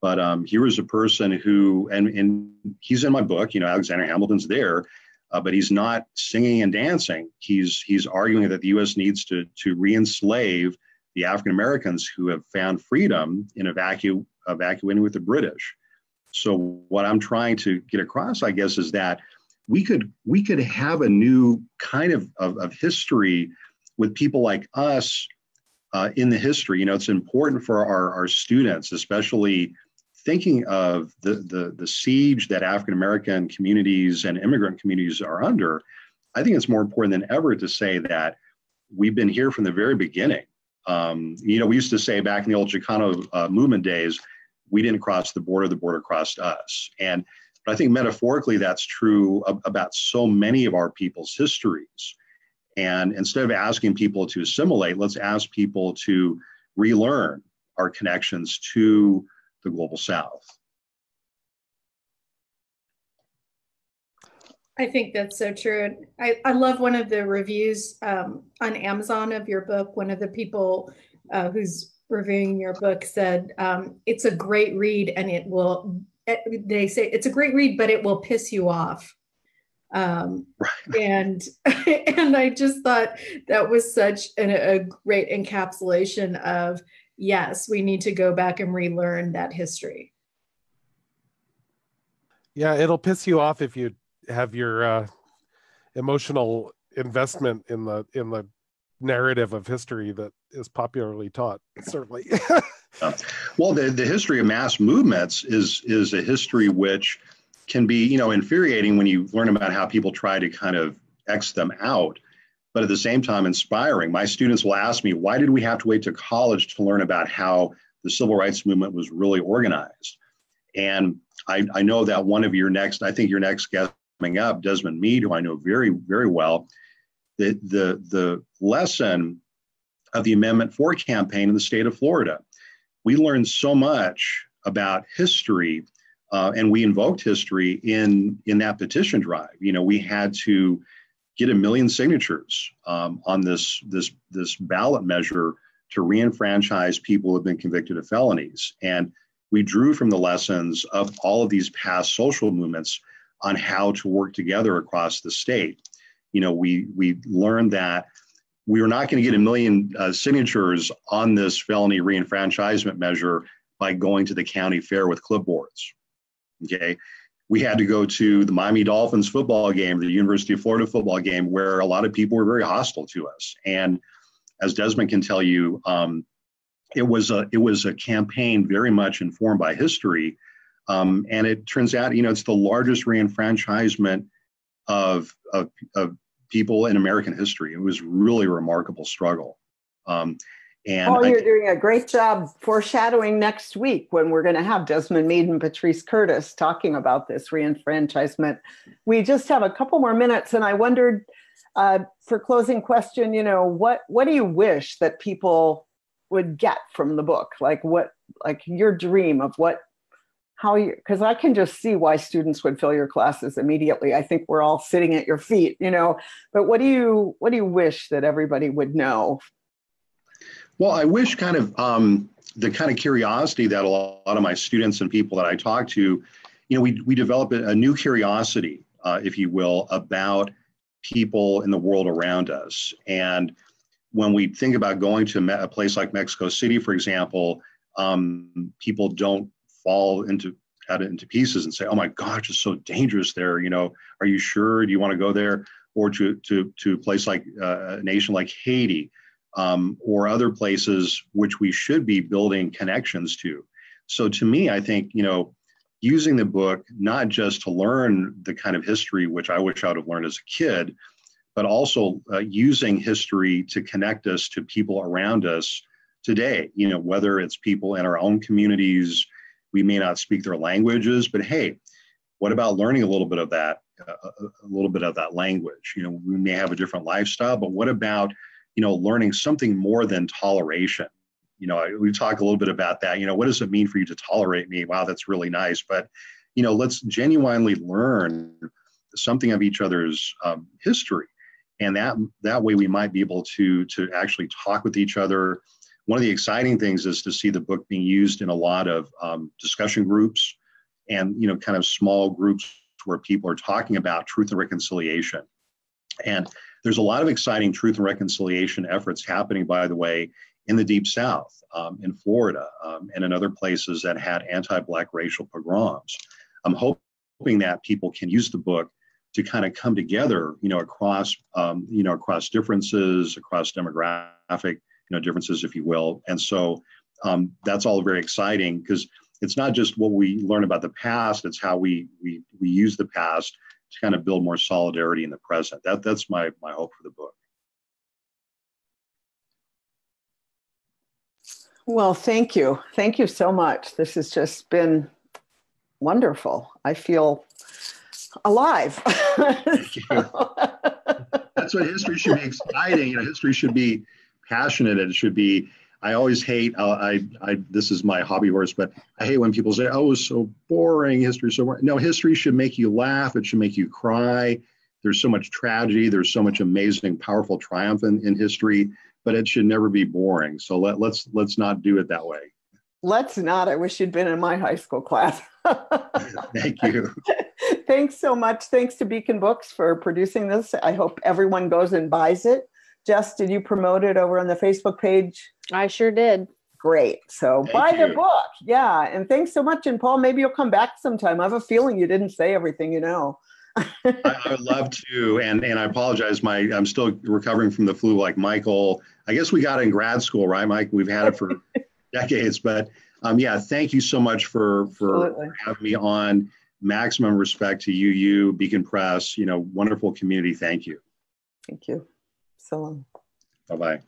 but um, here was a person who, and and he's in my book. You know, Alexander Hamilton's there, uh, but he's not singing and dancing. He's he's arguing that the U.S. needs to to re-enslave the African Americans who have found freedom in evacu- evacuating with the British. So what I'm trying to get across, I guess, is that we could we could have a new kind of, of, of history with people like us uh, in the history. You know, it's important for our, our students, especially thinking of the, the, the siege that African American communities and immigrant communities are under. I think it's more important than ever to say that we've been here from the very beginning. Um, you know, we used to say back in the old Chicano uh, movement days, we didn't cross the border, the border crossed us. And I think metaphorically that's true of, about so many of our people's histories. And instead of asking people to assimilate, let's ask people to relearn our connections to the global south. I think that's so true. I, I love one of the reviews um, on Amazon of your book. One of the people uh, who's reviewing your book said um, it's a great read and it will eh, they say it's a great read but it will piss you off um, right. and and i just thought that was such an, a great encapsulation of yes we need to go back and relearn that history. Yeah it'll piss you off if you have your uh, emotional investment in the in the narrative of history that is popularly taught certainly. Well the, the history of mass movements is is a history which can be you know infuriating when you learn about how people try to kind of x them out but at the same time inspiring my students will ask me why did we have to wait to college to learn about how the civil rights movement was really organized and i, I know that one of your next i think your next guest coming up desmond Meade, who i know very very well the, the, the lesson of the Amendment 4 campaign in the state of Florida. We learned so much about history uh, and we invoked history in, in that petition drive. You know, we had to get a million signatures um, on this, this, this ballot measure to reenfranchise people who have been convicted of felonies. And we drew from the lessons of all of these past social movements on how to work together across the state you know, we we learned that we were not going to get a million uh, signatures on this felony reenfranchisement measure by going to the county fair with clipboards. Okay. We had to go to the Miami Dolphins football game, the University of Florida football game, where a lot of people were very hostile to us. And as Desmond can tell you, um, it was a it was a campaign very much informed by history, um, and it turns out you know it's the largest reenfranchisement of, of, of people in American history. It was really a remarkable struggle. Um, and oh, you're doing a great job foreshadowing next week when we're going to have Desmond Meade and Patrice Curtis talking about this reenfranchisement. We just have a couple more minutes, and I wondered, uh, for closing question, you know, what what do you wish that people would get from the book? Like what, like your dream of what how you because i can just see why students would fill your classes immediately i think we're all sitting at your feet you know but what do you what do you wish that everybody would know well i wish kind of um, the kind of curiosity that a lot of my students and people that i talk to you know we, we develop a, new curiosity uh, if you will about people in the world around us and when we think about going to a place like mexico city for example um, people don't fall into cut into pieces and say, "Oh my gosh, it's so dangerous there." You know, are you sure? Do you want to go there? Or to to to a place like uh, a nation like Haiti, um, or other places which we should be building connections to. So to me, I think you know, using the book not just to learn the kind of history which I wish I would have learned as a kid, but also uh, using history to connect us to people around us today. You know, whether it's people in our own communities we may not speak their languages, but hey, what about learning a little bit of that, uh, a little bit of that language? You know, we may have a different lifestyle, but what about, you know, learning something more than toleration? You know, we talk a little bit about that. You know, what does it mean for you to tolerate me? Wow, that's really nice. But, you know, let's genuinely learn something of each other's um, history, and that that way we might be able to to actually talk with each other. One of the exciting things is to see the book being used in a lot of um, discussion groups, and you know, kind of small groups where people are talking about truth and reconciliation. And there's a lot of exciting truth and reconciliation efforts happening, by the way, in the Deep South, um, in Florida, um, and in other places that had anti Black racial pogroms. I'm hoping that people can use the book to kind of come together, you know, across, um, you know, across differences, across demographic, you know, differences, if you will. And so um, that's all very exciting because it's not just what we learn about the past; it's how we we we use the past to kind of build more solidarity in the present. That that's my my hope for the book. Well, thank you. Thank you so much. This has just been wonderful. I feel alive. That's what history should be exciting. You know, history should be passionate. It should be. I always hate. Uh, I, I. This is my hobby horse, but I hate when people say, "Oh, it's so boring. History so boring." No, history should make you laugh. It should make you cry. There's so much tragedy. There's so much amazing, powerful triumph in, in history but it should never be boring. So let, let's let's not do it that way. Let's not. I wish you'd been in my high school class. Thank you. Thanks so much. Thanks to Beacon Books for producing this. I hope everyone goes and buys it. Jess, did you promote it over on the Facebook page? I sure did. Great. So Thank buy you. the book. Yeah. And thanks so much. And Paul, maybe you'll come back sometime. I have a feeling you didn't say everything you know. I, I would love to, and and I apologize. My I'm still recovering from the flu, like Michael. I guess we got it in grad school, right, Mike? We've had it for decades, but um, yeah, thank you so much for for Absolutely. having me on. Maximum respect to you, you Beacon Press. You know, wonderful community. Thank you. Thank you. So long. Bye bye.